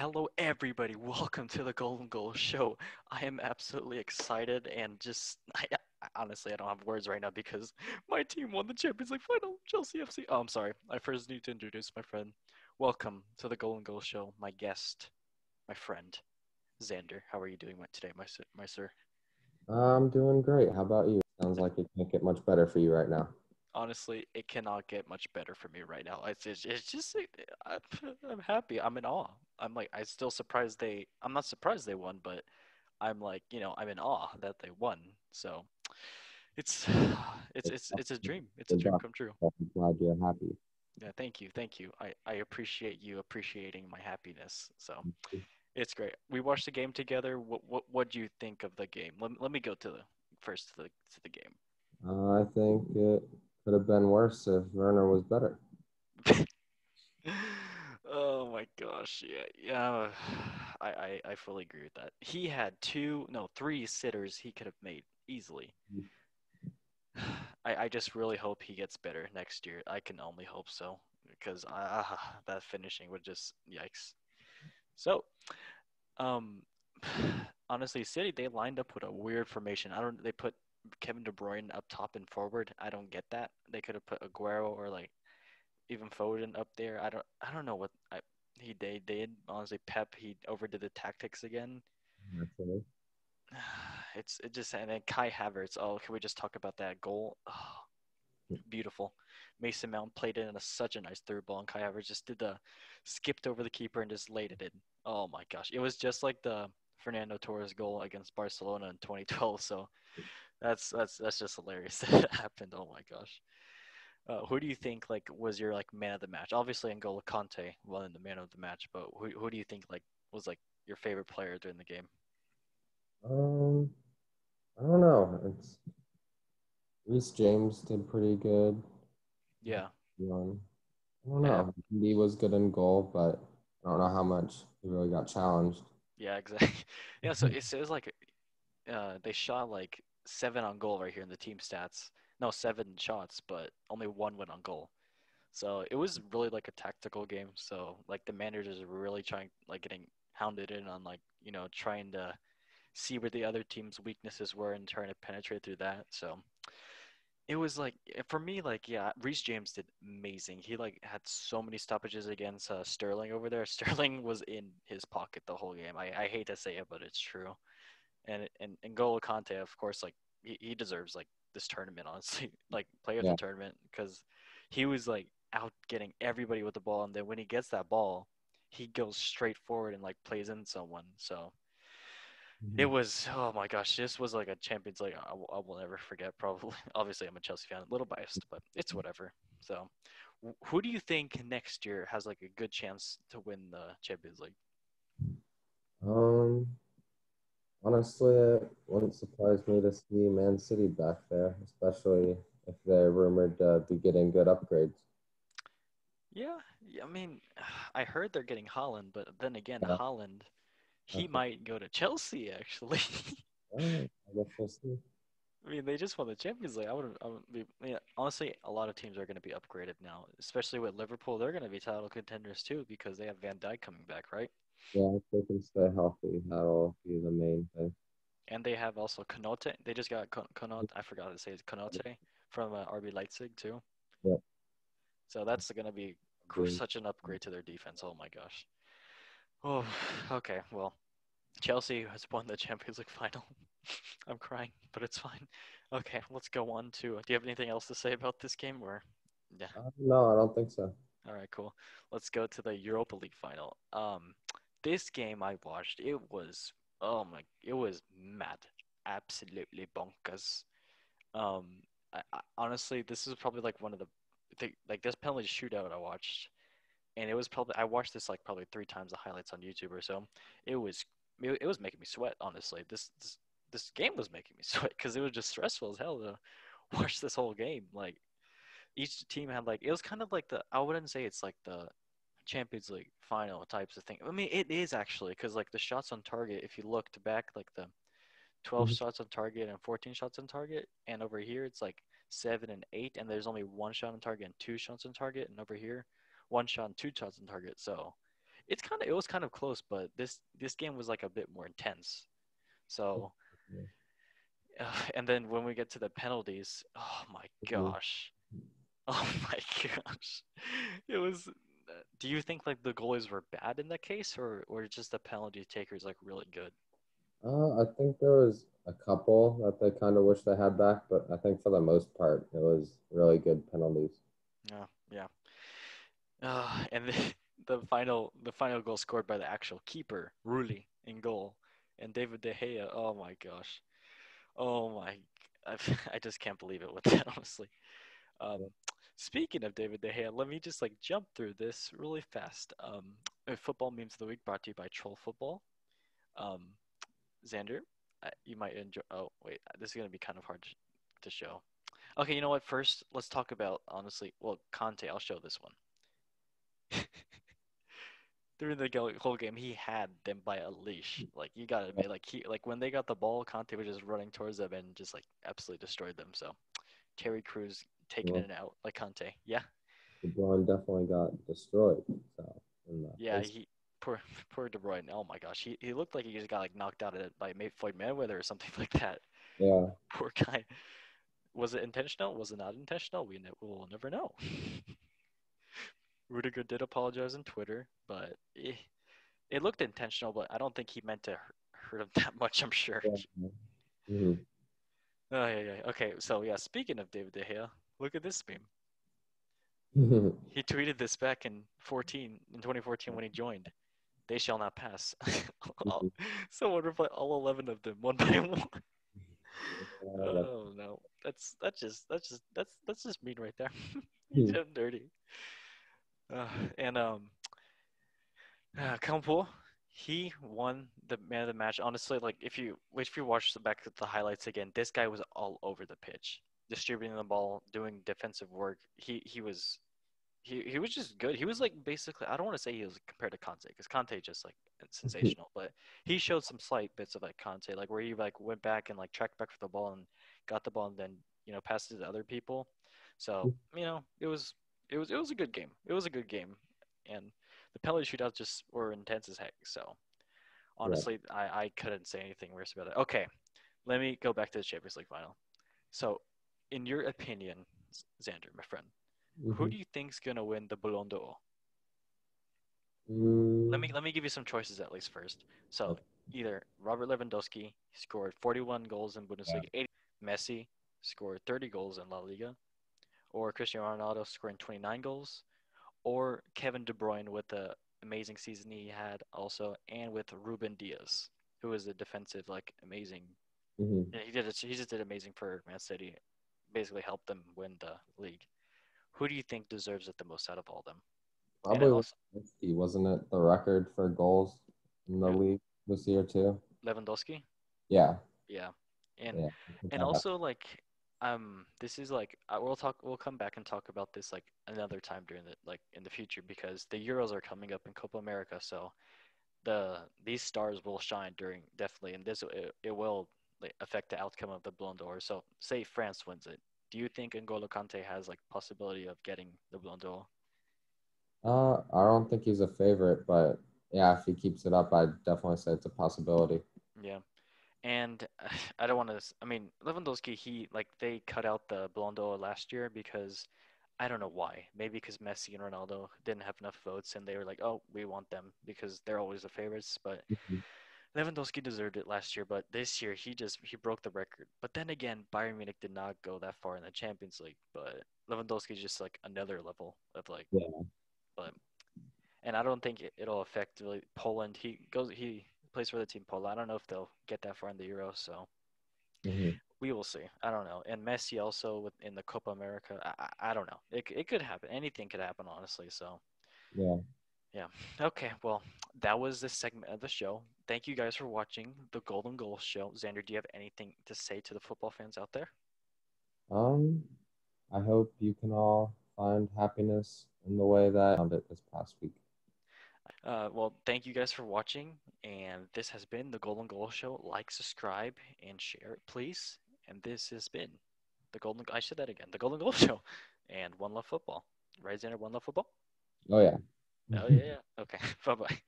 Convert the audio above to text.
Hello, everybody. Welcome to the Golden Goal Show. I am absolutely excited and just, I, I, honestly, I don't have words right now because my team won the Champions League final, Chelsea FC. Oh, I'm sorry. I first need to introduce my friend. Welcome to the Golden Goal Show. My guest, my friend, Xander. How are you doing today, my, my sir? I'm doing great. How about you? Sounds like it can't get much better for you right now honestly, it cannot get much better for me right now. It's, it's, it's just, I'm, I'm happy. I'm in awe. I'm like, I still surprised they, I'm not surprised they won, but I'm like, you know, I'm in awe that they won. So it's, it's, it's, it's a dream. It's a dream come true. I'm glad you're happy. Yeah. Thank you. Thank you. I, I appreciate you appreciating my happiness. So it's great. We watched the game together. What, what, what do you think of the game? Let, let me go to the first to the, to the game. Uh, I think it could have been worse if Werner was better. oh my gosh, yeah, yeah. I, I I fully agree with that. He had two, no, three sitters he could have made easily. I I just really hope he gets better next year. I can only hope so because uh, that finishing would just yikes. So, um, honestly, City they lined up with a weird formation. I don't. They put Kevin De Bruyne up top and forward. I don't get that. They could have put Aguero or like even Foden up there. I don't I don't know what I, he they did. Honestly, Pep he overdid the tactics again. Absolutely. It's it just and then Kai Havertz. Oh, can we just talk about that goal? Oh, beautiful. Mason Mount played it in a, such a nice third ball, and Kai Havertz just did the skipped over the keeper and just laid it in. Oh my gosh, it was just like the Fernando Torres goal against Barcelona in 2012. So that's that's that's just hilarious that it happened. Oh my gosh. Uh, who do you think like was your like man of the match? Obviously, N'Golo Kante won the man of the match, but who who do you think like was like your favorite player during the game? Um, I don't know. It's Reece James did pretty good. Yeah. I don't know. Yeah. He was good in goal, but I don't know how much he really got challenged. Yeah, exactly. Yeah, so it says like uh, they shot like seven on goal right here in the team stats. No, seven shots, but only one went on goal. So it was really like a tactical game. So like the managers were really trying, like getting hounded in on like you know trying to see where the other team's weaknesses were and trying to penetrate through that. So it was like for me, like yeah, Reece James did amazing. He like had so many stoppages against uh, Sterling over there. Sterling was in his pocket the whole game. I, I hate to say it, but it's true and and and N'Golo Kante, of course, like he, he deserves like this tournament, honestly, like player of yeah. the tournament, because he was like out getting everybody with the ball, and then when he gets that ball, he goes straight forward and like plays in someone. So mm-hmm. it was oh my gosh, this was like a Champions League I, I will never forget. Probably, obviously, I'm a Chelsea fan, a little biased, but it's whatever. So, who do you think next year has like a good chance to win the Champions League? Um, Honestly, it wouldn't surprise me to see Man City back there, especially if they're rumored to be getting good upgrades. Yeah, I mean, I heard they're getting Haaland, but then again, yeah. Haaland, he okay. might go to Chelsea actually. I guess we'll see. I mean, they just won the Champions League. I would, I would be. I mean, honestly, a lot of teams are going to be upgraded now, especially with Liverpool. They're going to be title contenders too because they have Van Dijk coming back, right? Yeah, if they can stay healthy, that'll be the main thing. And they have also Konaté. They just got Konaté. I forgot to say it. Konaté from uh, RB Leipzig too. Yeah. So that's going to be such an upgrade to their defense. Oh my gosh. Oh, okay. Well, Chelsea has won the Champions League final. I'm crying, but it's fine. Okay, let's go on to. Do you have anything else to say about this game, or? Yeah. Uh, no, I don't think so. All right, cool. Let's go to the Europa League final. Um, this game I watched, it was oh my, it was mad, absolutely bonkers. Um, I, I, honestly, this is probably like one of the, the like this penalty shootout I watched, and it was probably I watched this like probably three times the highlights on YouTube or so. It was it, it was making me sweat. Honestly, this this, this game was making me sweat because it was just stressful as hell to watch this whole game. Like each team had like it was kind of like the I wouldn't say it's like the Champions League final types of thing. I mean, it is actually because like the shots on target. If you looked back, like the 12 mm-hmm. shots on target and 14 shots on target, and over here it's like seven and eight, and there's only one shot on target and two shots on target, and over here one shot and two shots on target. So it's kind of it was kind of close, but this this game was like a bit more intense. So, uh, and then when we get to the penalties, oh my Mhm. gosh, oh my gosh, it was. Do you think like the goalies were bad in that case, or or just the penalty takers like really good? Uh, I think there was a couple that they kind of wish they had back, but I think for the most part, it was really good penalties. Yeah, yeah. Uh, and the, the final the final goal scored by the actual keeper, Rulli, in goal, and David De Gea. Oh my gosh, oh my, I, I just can't believe it with that honestly. Um, speaking of David De Gea, let me just like jump through this really fast. Um, uh, football memes of the week brought to you by Troll Football. Um, Xander, uh, you might enjoy. Oh wait, this is gonna be kind of hard to, to show. Okay, you know what? First, let's talk about honestly. Well, Kante. I'll show this one. During the whole game, he had them by a leash. Like you gotta admit, like he, like when they got the ball, Kante was just running towards them and just like absolutely destroyed them. So, Terry Crews taking Yeah. it out like Kante. Yeah, De Bruyne definitely got destroyed. So yeah. He poor poor De Bruyne. Oh my gosh, he he looked like he just got like knocked out of it by Floyd Mayweather or something like that. yeah, Poor guy. Was it intentional? Was it not intentional? We ne- will never know. Rudiger did apologize on Twitter, but it, it looked intentional. But I don't think he meant to hurt him that much. I'm sure. yeah. Mhm. Oh yeah, yeah. Okay, so yeah. Speaking of David De Gea, look at this meme. He tweeted this back in 14 in 2014 when he joined. They shall not pass. Mhm. so wonderful. All 11 of them, one by one. Oh no, that's that's just that's just that's that's just mean right there. He's Hmm. dirty. Uh, and um, uh, Capoue, he won the man of the match. Honestly, like if you if you watch the back of the highlights again, this guy was all over the pitch, distributing the ball, doing defensive work. He he was. He, he was just good. He was like basically I don't want to say he was compared to Kante because Kante just like sensational, but he showed some slight bits of like Kante, like where he like went back and like tracked back for the ball and got the ball and then you know passed it to other people. So hmm. you know it was it was it was a good game. It was a good game, and the penalty shootouts just were intense as heck. So honestly, I I couldn't say anything worse about it. Okay, let me go back to the Champions League final. So, in your opinion, Xander, my friend, who Mhm. do you think's gonna win the Ballon d'Or? Mm, Let me let me give you some choices at least first. So either Robert Lewandowski scored 41 goals in Bundesliga, 80, Messi scored 30 goals in La Liga, or Cristiano Ronaldo scoring 29 goals, or Kevin De Bruyne with the amazing season he had also, and with Ruben Dias, who is a defensive like amazing. mhm. He did it, he just did amazing for Man City, basically helped them win the league. Who do you think deserves it the most out of all of them? Probably also, Lewandowski, wasn't it the record for goals in the Yeah. league this year too? Lewandowski, Yeah. yeah, and Yeah. And also like um this is like we'll talk we'll come back and talk about this like another time during the like in the future because the euros are coming up in copa america so the these stars will shine during definitely and this it, it will affect the outcome of the Ballon d'Or. so say france wins it do you think N'Golo Kante has like possibility of getting the Ballon d'Or? Uh, I don't think he's a favorite, but yeah, if he keeps it up, I'd definitely say it's a possibility. Yeah. And I don't want to. I mean, Lewandowski, he like they cut out the Ballon d'Or last year because I don't know why. Maybe because Messi and Ronaldo didn't have enough votes, and they were like, "Oh, we want them because they're always the favorites." But Mhm. Lewandowski deserved it last year, but this year he just he broke the record. But then again, Bayern Munich did not go that far in the Champions League. But Lewandowski is just like another level of like. Yeah. But and I don't think it, it'll affect really Poland. He goes he plays for the team Poland. I don't know if they'll get that far in the Euro, so Mhm. we will see. I don't know. And Messi also with, in the Copa America. I, I, I don't know. It, it could happen. Anything could happen, honestly. So Yeah. Okay, well that was this segment of the show. Thank you guys for watching the Golden Goal Show. Xander, do you have anything to say to the football fans out there? Um, I hope you can all find happiness in the way that I found it this past week. Uh, well, thank you guys for watching, and this has been the Golden Goal Show. Like, subscribe, and share it, please. And this has been the Golden. I said that again. The Golden Goal Show, and One Love Football. Right, Xander? One Love Football. Oh yeah. Oh mm-hmm. yeah. yeah. Okay. bye bye.